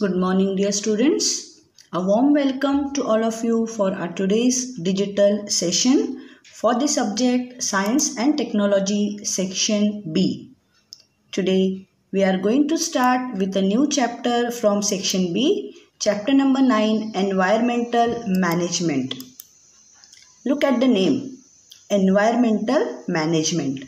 Good morning, dear students. A warm welcome to all of you for our today's digital session for the subject Science and Technology Section B. Today, we are going to start with a new chapter from Section B, chapter number 9 Environmental Management. Look at the name Environmental Management.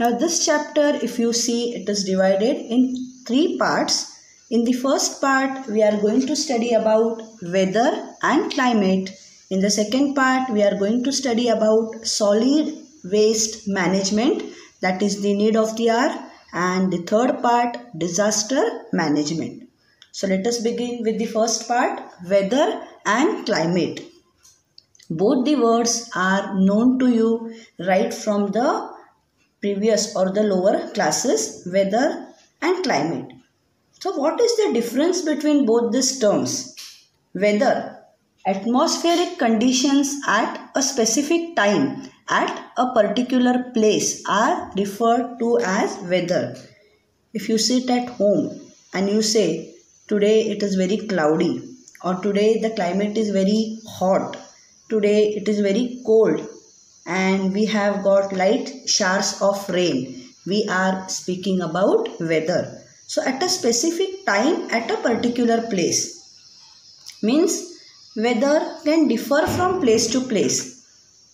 Now, this chapter, if you see, it is divided in three parts. In the first part, we are going to study about weather and climate. In the second part, we are going to study about solid waste management, that is the need of the hour. And the third part, disaster management. So, let us begin with the first part weather and climate. Both the words are known to you right from the previous or the lower classes, weather and climate. So, what is the difference between both these terms? Weather, atmospheric conditions at a specific time at a particular place are referred to as weather. If you sit at home and you say, Today it is very cloudy, or today the climate is very hot, today it is very cold, and we have got light showers of rain. We are speaking about weather. So, at a specific time, at a particular place, means weather can differ from place to place.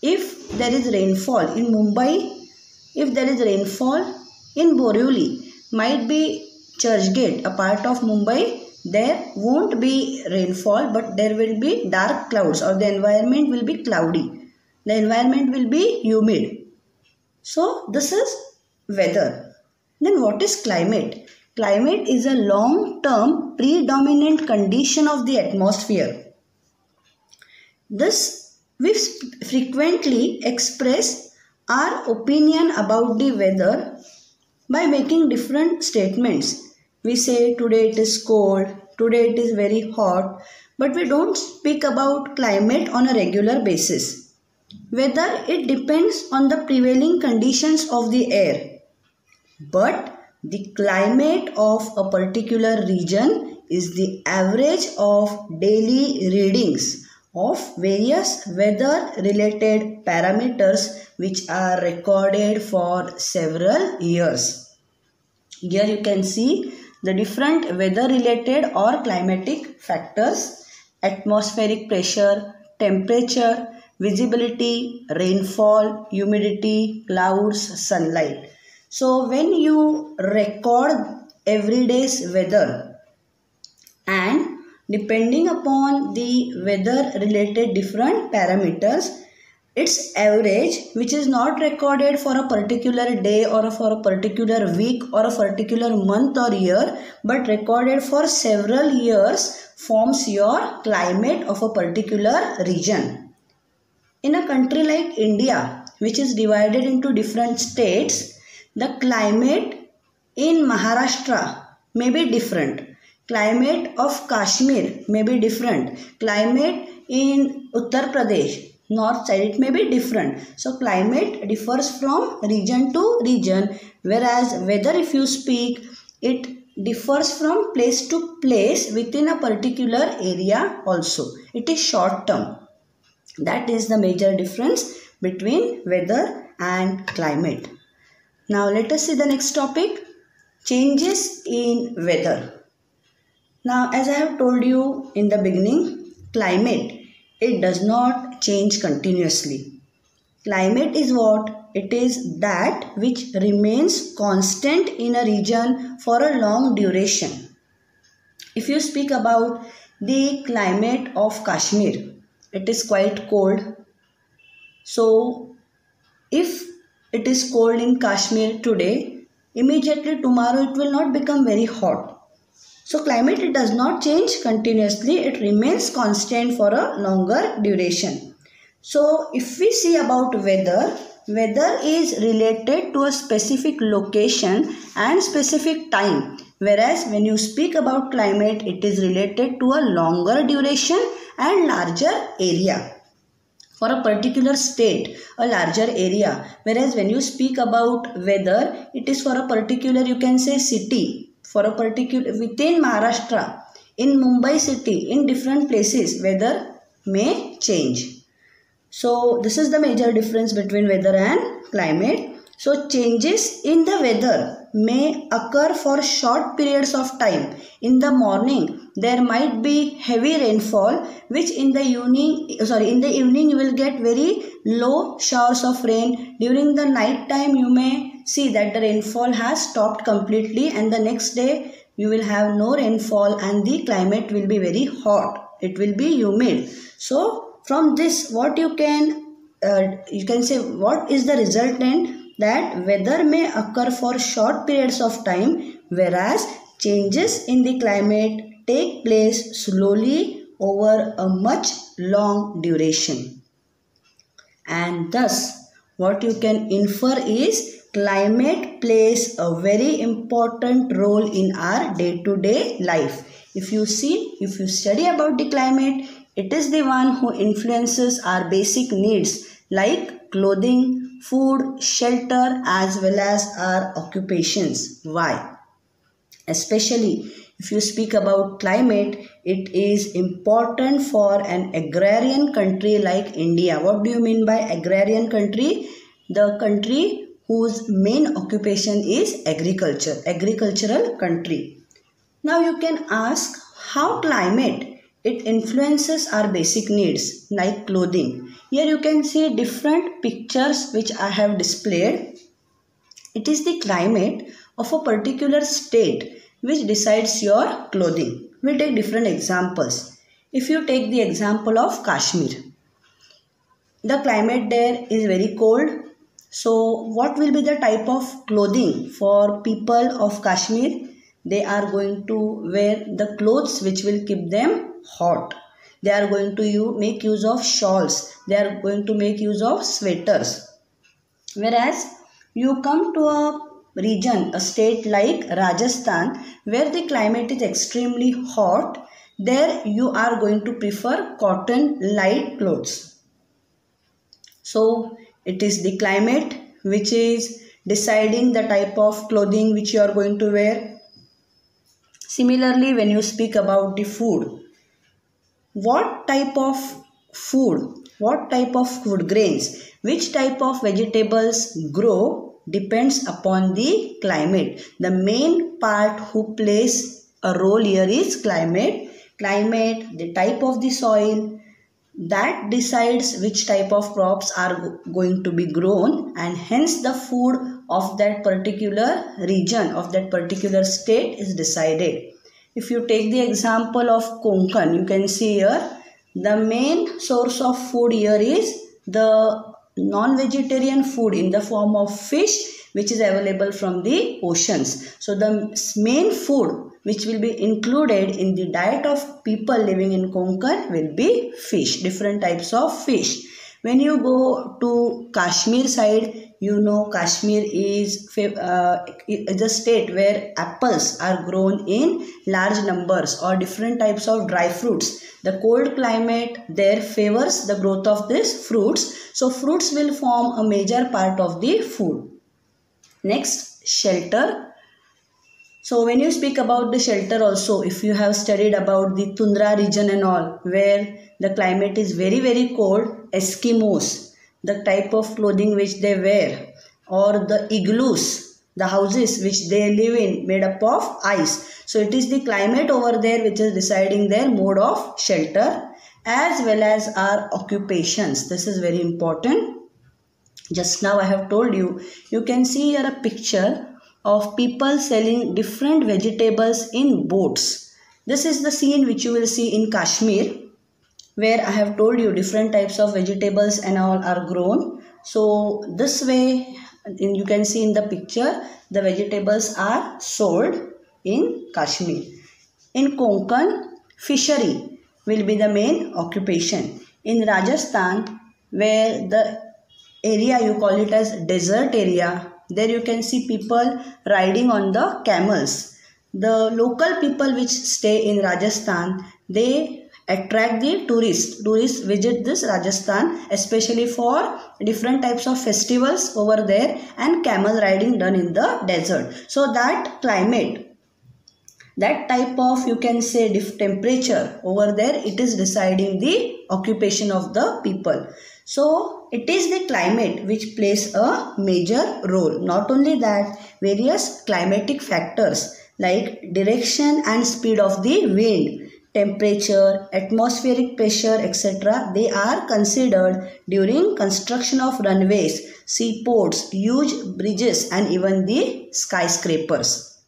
If there is rainfall in Mumbai, if there is rainfall in Borivali, might be Churchgate, a part of Mumbai, there won't be rainfall, but there will be dark clouds or the environment will be cloudy the environment will be humid. So this is weather. Then what is climate? Climate is a long-term predominant condition of the atmosphere. This we frequently express our opinion about the weather by making different statements. We say today it is cold, today it is very hot, but we don't speak about climate on a regular basis. Weather it depends on the prevailing conditions of the air. But the climate of a particular region is the average of daily readings of various weather related parameters which are recorded for several years. Here you can see the different weather related or climatic factors atmospheric pressure, temperature, visibility, rainfall, humidity, clouds, sunlight. So when you record everyday's weather and depending upon the weather related different parameters, its average which is not recorded for a particular day or for a particular week or a particular month or year but recorded for several years forms your climate of a particular region. In a country like India, which is divided into different states, the climate in Maharashtra may be different. Climate of Kashmir may be different. Climate in Uttar Pradesh, north side, it may be different. So climate differs from region to region, whereas weather if you speak, it differs from place to place within a particular area also. It is short term. That is the major difference between weather and climate. Now let us see the next topic changes in weather. Now as I have told you in the beginning climate it does not change continuously. Climate is what? It is that which remains constant in a region for a long duration. If you speak about the climate of Kashmir, it is quite cold so if it is cold in kashmir today. Immediately tomorrow it will not become very hot. So climate it does not change continuously. It remains constant for a longer duration. So if we see about weather weather is related to a specific location and specific time. Whereas when you speak about climate it is related to a longer duration and larger area for a particular state a larger area whereas when you speak about weather it is for a particular you can say city for a particular within maharashtra in Mumbai city, in different places, weather may change. So this is the major difference between weather and climate. So changes in the weather may occur for short periods of time. In the morning there might be heavy rainfall which in the evening sorry in the evening you will get very low showers of rain. During the night time you may see that the rainfall has stopped completely and the next day you will have no rainfall and the climate will be very hot. It will be humid. So from this what you can uh, you can say what is the resultant that weather may occur for short periods of time whereas changes in the climate take place slowly over a much long duration. And thus what you can infer is climate plays a very important role in our day to day life. If you see if you study about the climate it is the one who influences our basic needs like clothing, food, shelter as well as our occupations. Why? Especially if you speak about climate, it is important for an agrarian country like India. What do you mean by agrarian country? The country whose main occupation is agriculture, agricultural country. Now you can ask how climate it influences our basic needs like clothing. Here you can see different pictures which I have displayed. It is the climate of a particular state which decides your clothing. We'll take different examples. If you take the example of Kashmir, the climate there is very cold. So what will be the type of clothing for people of Kashmir? They are going to wear the clothes which will keep them hot they are going to make use of shawls. They are going to make use of sweaters. Whereas you come to a region a state like rajasthan where the climate is extremely hot there you are going to prefer cotton light clothes. So it is the climate which is deciding the type of clothing which you are going to wear. Similarly when you speak about the food what type of food, what type of food grains, which type of vegetables grow depends upon the climate. The main part who plays a role here is climate. Climate, the type of the soil, that decides which type of crops are going to be grown and hence the food of that particular region of that particular state is decided if you take the example of Konkan, you can see here the main source of food here is the non-vegetarian food in the form of fish which is available from the oceans. So the main food which will be included in the diet of people living in Konkan will be fish, different types of fish. When you go to Kashmir side, you know Kashmir is uh, a state where apples are grown in large numbers or different types of dry fruits. The cold climate there favors the growth of these fruits. So fruits will form a major part of the food. Next, shelter. So when you speak about the shelter also, if you have studied about the Tundra region and all, where the climate is very very cold, Eskimos, the type of clothing which they wear or the igloos the houses which they live in made up of ice. So it is the climate over there which is deciding their mode of shelter as well as our occupations. This is very important. Just now i have told you you can see here a picture of people selling different vegetables in boats. This is the scene which you will see in kashmir where I have told you different types of vegetables and all are grown. So this way you can see in the picture the vegetables are sold in Kashmir. In Konkan fishery will be the main occupation. In Rajasthan where the area you call it as desert area there you can see people riding on the camels. The local people which stay in Rajasthan they attract the tourists. Tourists visit this Rajasthan especially for different types of festivals over there and camel riding done in the desert. So that climate that type of you can say temperature over there it is deciding the occupation of the people so it is the climate which plays a major role not only that various climatic factors like direction and speed of the wind temperature, atmospheric pressure, etc. They are considered during construction of runways, seaports, huge bridges and even the skyscrapers.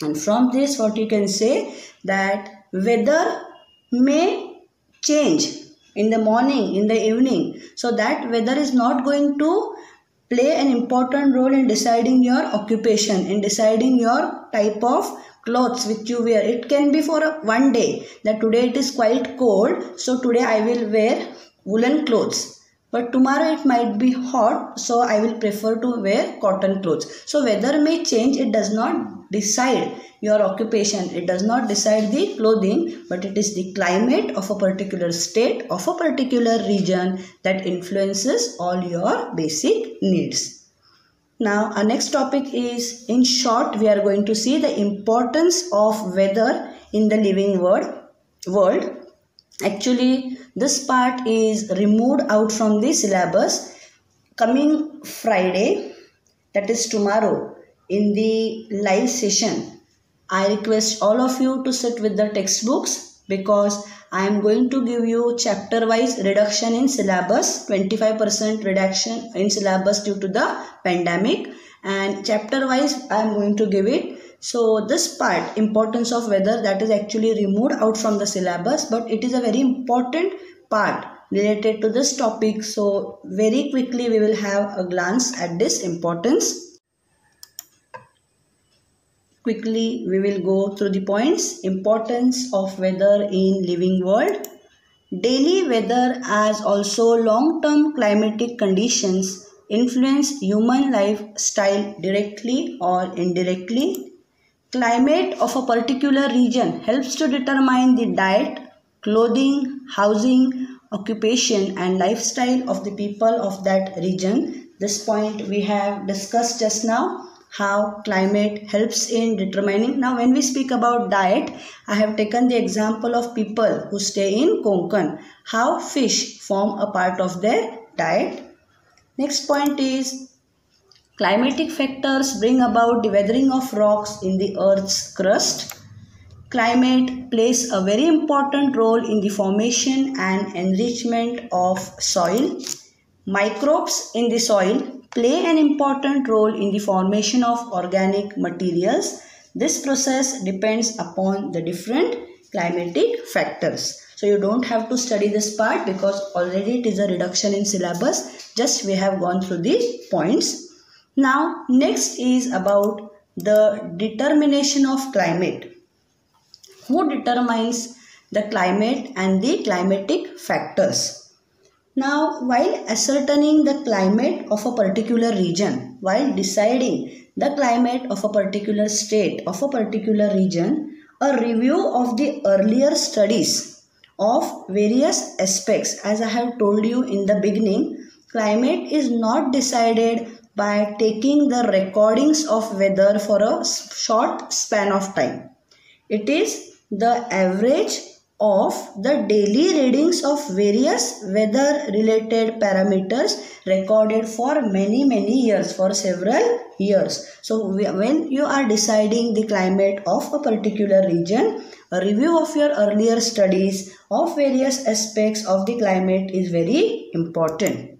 And from this what you can say that weather may change in the morning, in the evening. So that weather is not going to play an important role in deciding your occupation, in deciding your type of clothes which you wear. It can be for a, one day. That today it is quite cold so today i will wear woolen clothes. But tomorrow it might be hot so i will prefer to wear cotton clothes. So weather may change. It does not decide your occupation. It does not decide the clothing but it is the climate of a particular state of a particular region that influences all your basic needs now our next topic is in short we are going to see the importance of weather in the living world. world. Actually this part is removed out from the syllabus. Coming Friday that is tomorrow in the live session I request all of you to sit with the textbooks because I am going to give you chapter wise reduction in syllabus 25% reduction in syllabus due to the pandemic. And chapter wise I am going to give it. So this part importance of weather that is actually removed out from the syllabus but it is a very important part related to this topic. So very quickly we will have a glance at this importance Quickly we will go through the points. Importance of weather in living world. Daily weather as also long-term climatic conditions influence human lifestyle directly or indirectly. Climate of a particular region helps to determine the diet, clothing, housing, occupation and lifestyle of the people of that region. This point we have discussed just now how climate helps in determining. Now when we speak about diet, I have taken the example of people who stay in Konkan, how fish form a part of their diet. Next point is climatic factors bring about the weathering of rocks in the earth's crust. Climate plays a very important role in the formation and enrichment of soil. Microbes in the soil play an important role in the formation of organic materials. This process depends upon the different climatic factors. So you don't have to study this part because already it is a reduction in syllabus. Just we have gone through the points. Now next is about the determination of climate. Who determines the climate and the climatic factors? Now, while ascertaining the climate of a particular region, while deciding the climate of a particular state, of a particular region, a review of the earlier studies of various aspects, as I have told you in the beginning, climate is not decided by taking the recordings of weather for a short span of time. It is the average of the daily readings of various weather related parameters recorded for many many years for several years. So when you are deciding the climate of a particular region a review of your earlier studies of various aspects of the climate is very important.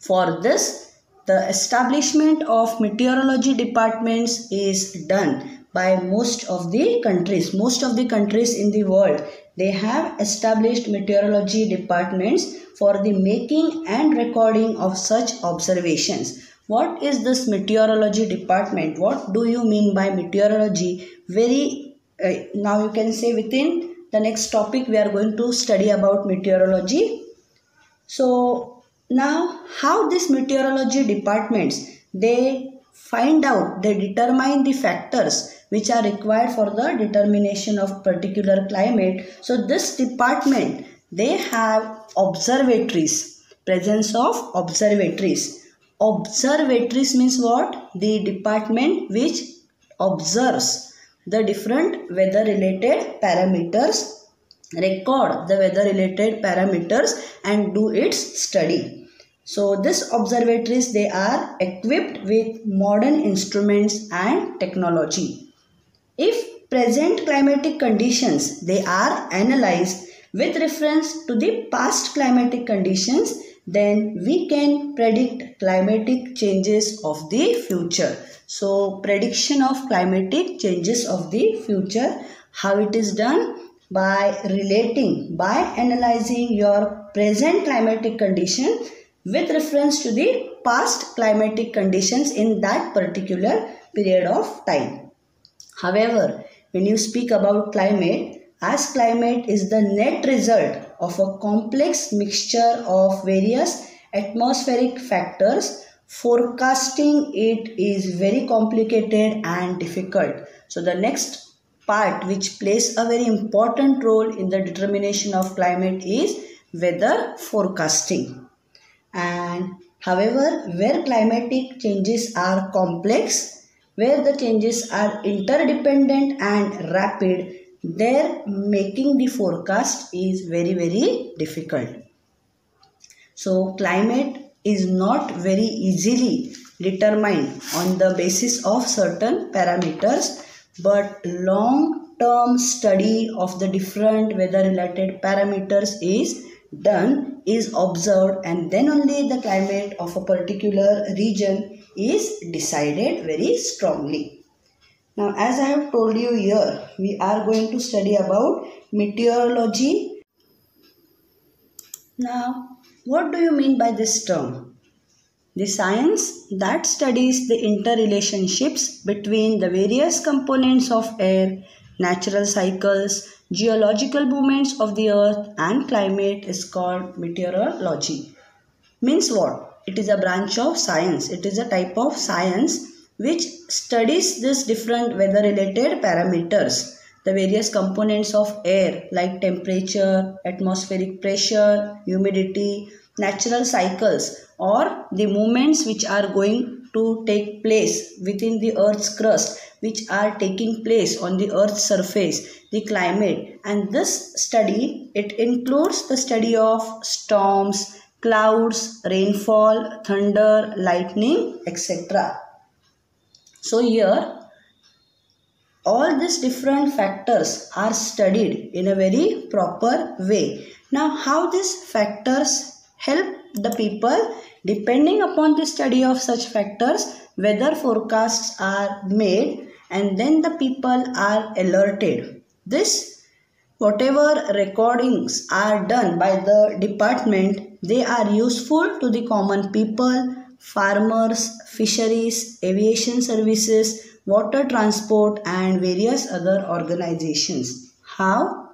For this the establishment of meteorology departments is done by most of the countries. Most of the countries in the world, they have established meteorology departments for the making and recording of such observations. What is this meteorology department? What do you mean by meteorology? Very, uh, now you can say within the next topic we are going to study about meteorology. So now how this meteorology departments, they find out, they determine the factors which are required for the determination of particular climate. So this department, they have observatories, presence of observatories. Observatories means what? The department which observes the different weather related parameters record the weather related parameters and do its study so this observatories they are equipped with modern instruments and technology. If present climatic conditions they are analyzed with reference to the past climatic conditions then we can predict climatic changes of the future. So prediction of climatic changes of the future how it is done by relating, by analyzing your present climatic condition with reference to the past climatic conditions in that particular period of time. However, when you speak about climate, as climate is the net result of a complex mixture of various atmospheric factors, forecasting it is very complicated and difficult. So the next part which plays a very important role in the determination of climate is weather forecasting. And however, where climatic changes are complex, where the changes are interdependent and rapid, there making the forecast is very very difficult. So climate is not very easily determined on the basis of certain parameters but long term study of the different weather related parameters is done is observed and then only the climate of a particular region is decided very strongly. Now as i have told you here we are going to study about meteorology. Now what do you mean by this term? The science that studies the interrelationships between the various components of air, natural cycles, geological movements of the earth and climate is called meteorology. Means what? It is a branch of science. It is a type of science which studies these different weather related parameters the various components of air like temperature, atmospheric pressure, humidity, natural cycles or the movements which are going to take place within the earth's crust which are taking place on the earth's surface the climate. And this study it includes the study of storms clouds rainfall thunder lightning etc so here all these different factors are studied in a very proper way. Now how these factors help the people? Depending upon the study of such factors weather forecasts are made and then the people are alerted. This whatever recordings are done by the department they are useful to the common people farmers fisheries aviation services water transport and various other organizations. How?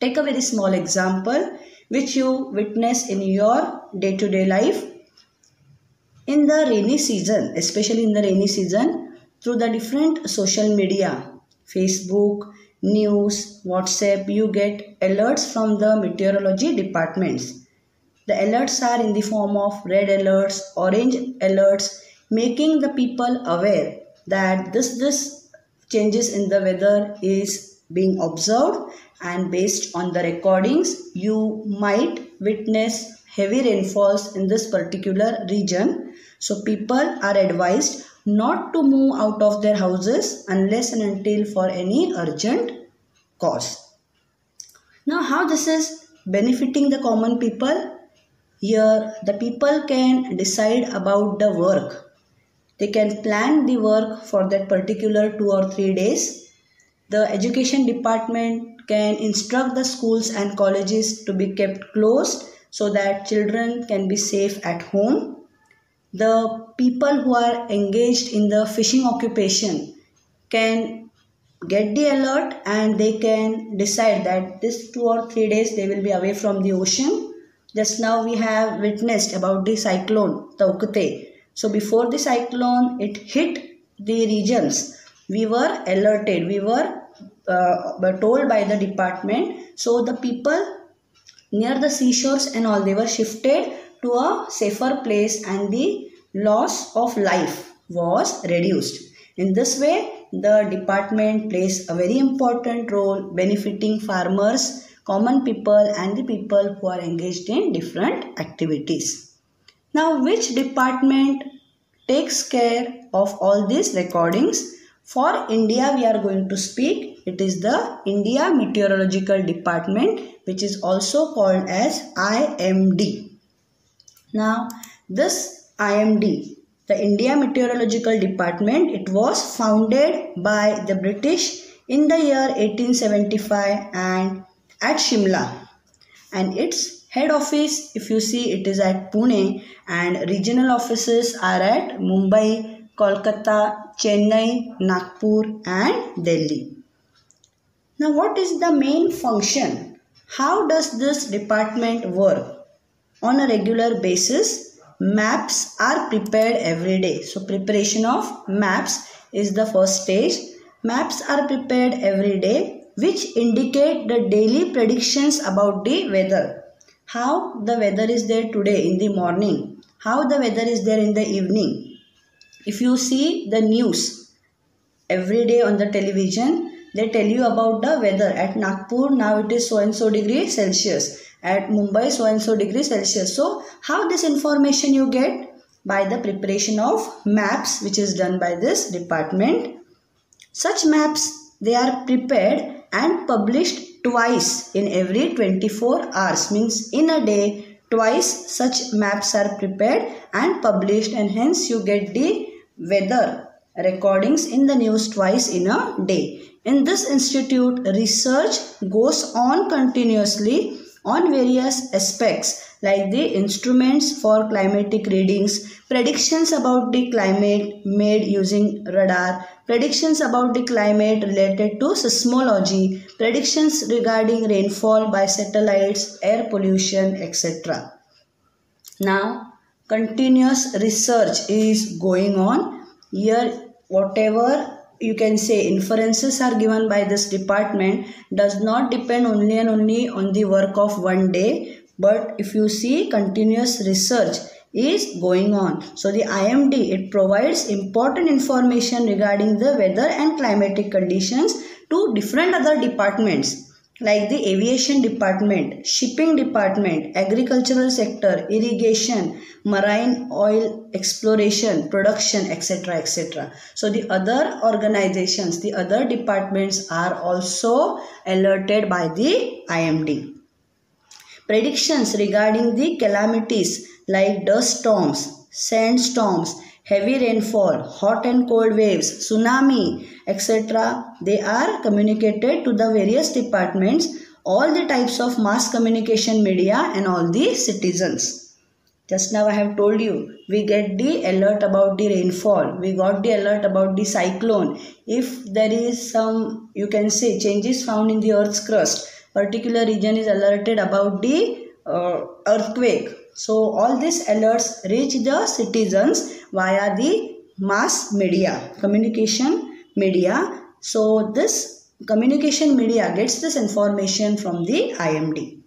Take a very small example which you witness in your day to day life. In the rainy season, especially in the rainy season, through the different social media, Facebook, news, WhatsApp, you get alerts from the meteorology departments. The alerts are in the form of red alerts, orange alerts, making the people aware that this this changes in the weather is being observed and based on the recordings you might witness heavy rainfalls in this particular region so people are advised not to move out of their houses unless and until for any urgent cause. Now how this is benefiting the common people? Here the people can decide about the work. They can plan the work for that particular 2 or 3 days. The education department can instruct the schools and colleges to be kept closed so that children can be safe at home. The people who are engaged in the fishing occupation can get the alert and they can decide that this two or three days they will be away from the ocean. Just now we have witnessed about the cyclone Taukte. So before the cyclone it hit the regions, we were alerted, we were uh, told by the department. So the people near the seashores and all they were shifted to a safer place and the loss of life was reduced. In this way the department plays a very important role benefiting farmers, common people and the people who are engaged in different activities. Now which department takes care of all these recordings? For India we are going to speak. It is the India Meteorological Department which is also called as IMD. Now this IMD the India Meteorological Department, it was founded by the British in the year 1875 and at Shimla. And its head office, if you see, it is at Pune and regional offices are at Mumbai, Kolkata, Chennai, Nagpur and Delhi. Now what is the main function? How does this department work? On a regular basis, maps are prepared every day. So preparation of maps is the first stage. Maps are prepared every day which indicate the daily predictions about the weather. How the weather is there today in the morning. How the weather is there in the evening. If you see the news every day on the television, they tell you about the weather. At Nagpur now it is so and so degree Celsius at Mumbai so and so degree Celsius. So how this information you get? By the preparation of maps which is done by this department. Such maps they are prepared and published twice in every 24 hours means in a day twice such maps are prepared and published and hence you get the weather recordings in the news twice in a day. In this institute research goes on continuously on various aspects like the instruments for climatic readings, predictions about the climate made using radar, predictions about the climate related to seismology, predictions regarding rainfall by satellites, air pollution, etc. Now, continuous research is going on. Here, whatever you can say inferences are given by this department does not depend only and only on the work of one day but if you see continuous research is going on. So the imd it provides important information regarding the weather and climatic conditions to different other departments like the aviation department, shipping department, agricultural sector, irrigation, marine oil exploration, production, etc. etc. So the other organizations, the other departments are also alerted by the IMD. Predictions regarding the calamities like dust storms, sandstorms, heavy rainfall, hot and cold waves, tsunami, etc. They are communicated to the various departments, all the types of mass communication media and all the citizens. Just now I have told you, we get the alert about the rainfall. We got the alert about the cyclone. If there is some, you can say, changes found in the earth's crust, particular region is alerted about the uh, earthquake. So all these alerts reach the citizens via the mass media, communication media. So this communication media gets this information from the IMD.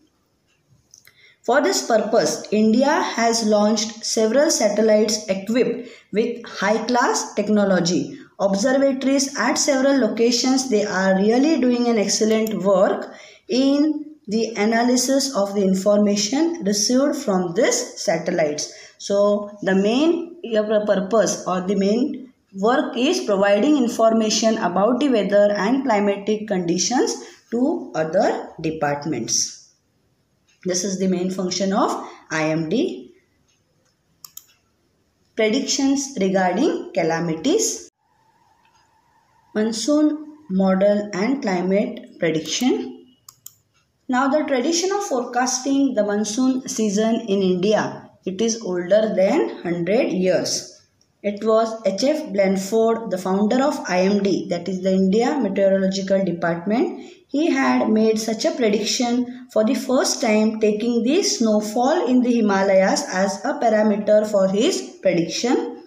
For this purpose, India has launched several satellites equipped with high-class technology. Observatories at several locations, they are really doing an excellent work in the analysis of the information received from these satellites. So the main purpose or the main work is providing information about the weather and climatic conditions to other departments. This is the main function of IMD. Predictions regarding calamities. Monsoon model and climate prediction now the tradition of forecasting the monsoon season in India, it is older than 100 years. It was H.F. Blandford, the founder of IMD, that is the India Meteorological Department. He had made such a prediction for the first time taking the snowfall in the Himalayas as a parameter for his prediction.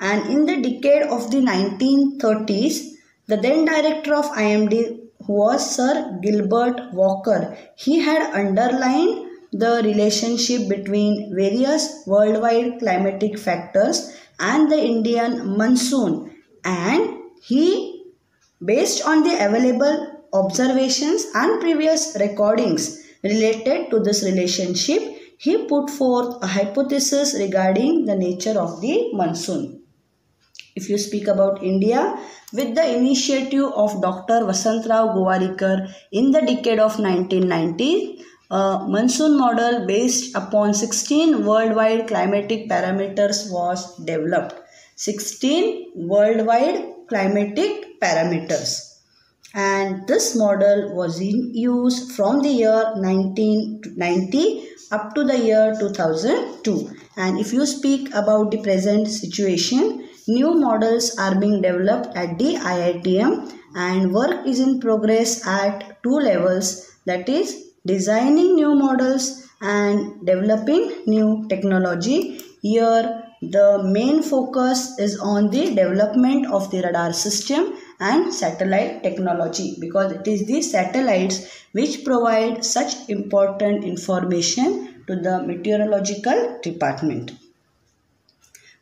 And in the decade of the 1930s, the then director of IMD was Sir Gilbert Walker. He had underlined the relationship between various worldwide climatic factors and the Indian monsoon and he Based on the available observations and previous recordings related to this relationship, he put forth a hypothesis regarding the nature of the monsoon. If you speak about India, with the initiative of Dr. Vasantrao Gowarikar in the decade of 1990, a uh, monsoon model based upon 16 worldwide climatic parameters was developed. 16 worldwide climatic parameters and this model was in use from the year 1990 up to the year 2002 and if you speak about the present situation new models are being developed at the IITM and work is in progress at two levels that is designing new models and developing new technology here the main focus is on the development of the radar system and satellite technology because it is the satellites which provide such important information to the meteorological department.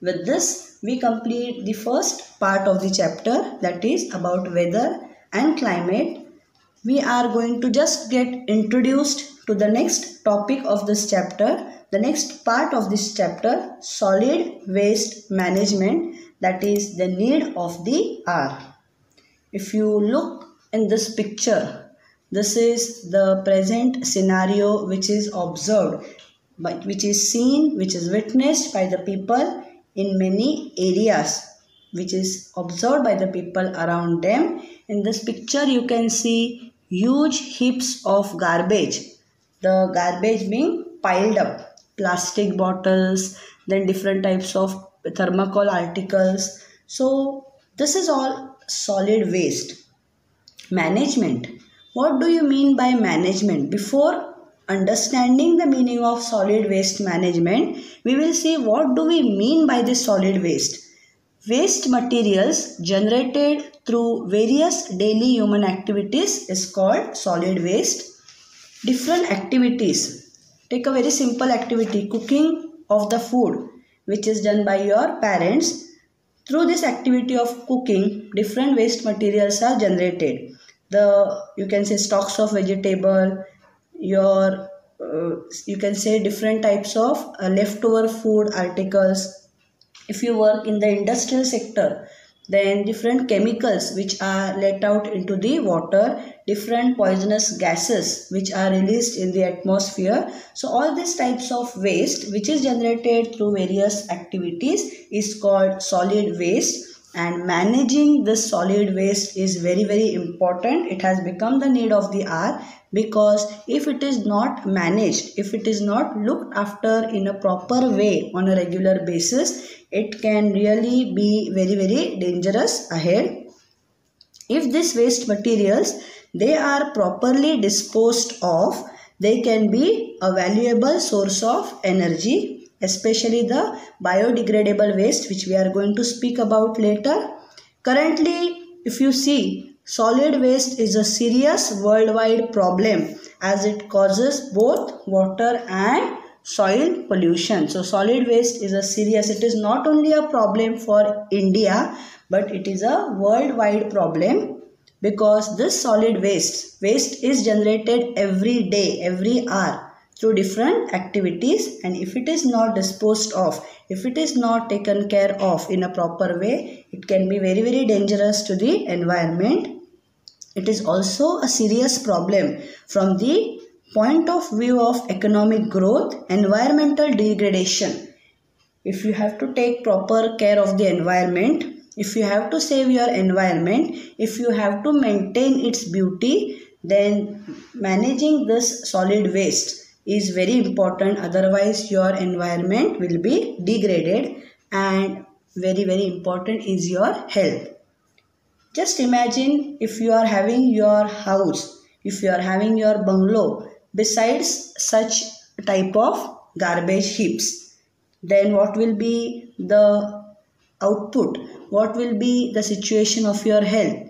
With this, we complete the first part of the chapter that is about weather and climate. We are going to just get introduced to the next topic of this chapter. The next part of this chapter, solid waste management that is the need of the hour. If you look in this picture, this is the present scenario which is observed, but which is seen, which is witnessed by the people in many areas, which is observed by the people around them. In this picture, you can see huge heaps of garbage. The garbage being piled up, plastic bottles, then different types of thermocol articles. So this is all solid waste. Management. What do you mean by management? Before understanding the meaning of solid waste management, we will see what do we mean by this solid waste. Waste materials generated through various daily human activities is called solid waste. Different activities. Take a very simple activity, cooking of the food which is done by your parents through this activity of cooking, different waste materials are generated. The you can say stalks of vegetable, your uh, you can say different types of uh, leftover food articles. If you work in the industrial sector, then different chemicals which are let out into the water different poisonous gases which are released in the atmosphere so all these types of waste which is generated through various activities is called solid waste and managing this solid waste is very very important. It has become the need of the hour because if it is not managed if it is not looked after in a proper way on a regular basis it can really be very very dangerous ahead. If this waste materials they are properly disposed of they can be a valuable source of energy especially the biodegradable waste which we are going to speak about later currently if you see Solid waste is a serious worldwide problem as it causes both water and soil pollution. So solid waste is a serious, it is not only a problem for India but it is a worldwide problem because this solid waste, waste is generated every day, every hour through different activities and if it is not disposed of if it is not taken care of in a proper way it can be very very dangerous to the environment it is also a serious problem from the point of view of economic growth, environmental degradation. If you have to take proper care of the environment, if you have to save your environment, if you have to maintain its beauty, then managing this solid waste is very important. Otherwise, your environment will be degraded and very, very important is your health. Just imagine if you are having your house, if you are having your bungalow besides such type of garbage heaps, then what will be the output? What will be the situation of your health?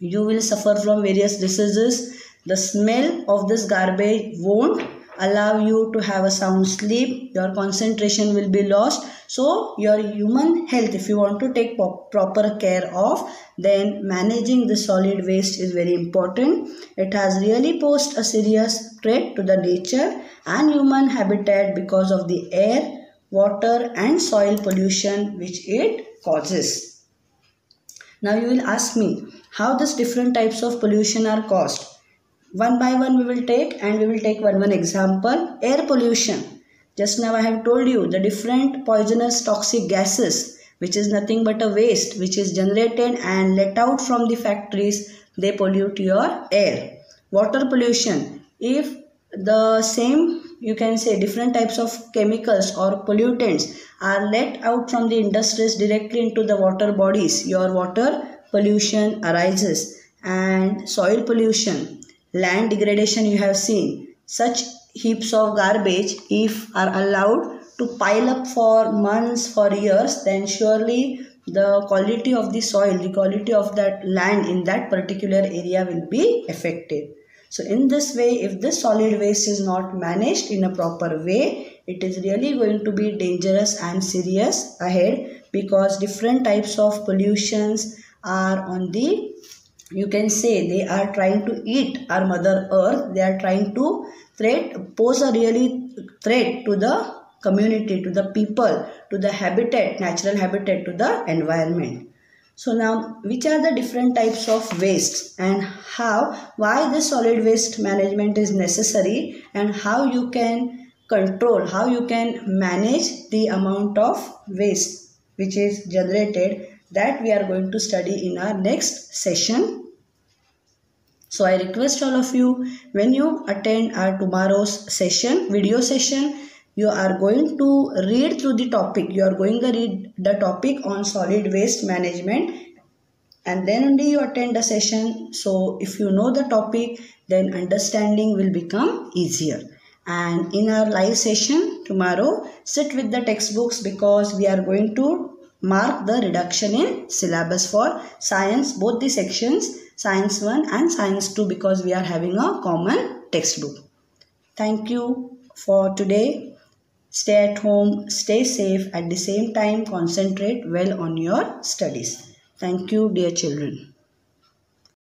You will suffer from various diseases. The smell of this garbage won't allow you to have a sound sleep. Your concentration will be lost. So your human health if you want to take proper care of then managing the solid waste is very important. It has really posed a serious threat to the nature and human habitat because of the air water and soil pollution which it causes. Now you will ask me how these different types of pollution are caused one by one we will take and we will take one one example. Air pollution. Just now i have told you the different poisonous toxic gases which is nothing but a waste which is generated and let out from the factories. They pollute your air. Water pollution. If the same you can say different types of chemicals or pollutants are let out from the industries directly into the water bodies your water pollution arises. And soil pollution land degradation you have seen. Such heaps of garbage if are allowed to pile up for months for years then surely the quality of the soil the quality of that land in that particular area will be affected. So in this way if this solid waste is not managed in a proper way it is really going to be dangerous and serious ahead because different types of pollutions are on the you can say they are trying to eat our mother earth. They are trying to threat pose a really threat to the community to the people to the habitat natural habitat to the environment. So now which are the different types of waste and how why this solid waste management is necessary and how you can control how you can manage the amount of waste which is generated that we are going to study in our next session so I request all of you when you attend our tomorrow's session, video session, you are going to read through the topic. You are going to read the topic on solid waste management and then only you attend the session. So if you know the topic, then understanding will become easier. And in our live session tomorrow, sit with the textbooks because we are going to mark the reduction in syllabus for science, both the sections science 1 and science 2 because we are having a common textbook. Thank you for today. Stay at home, stay safe, at the same time concentrate well on your studies. Thank you dear children.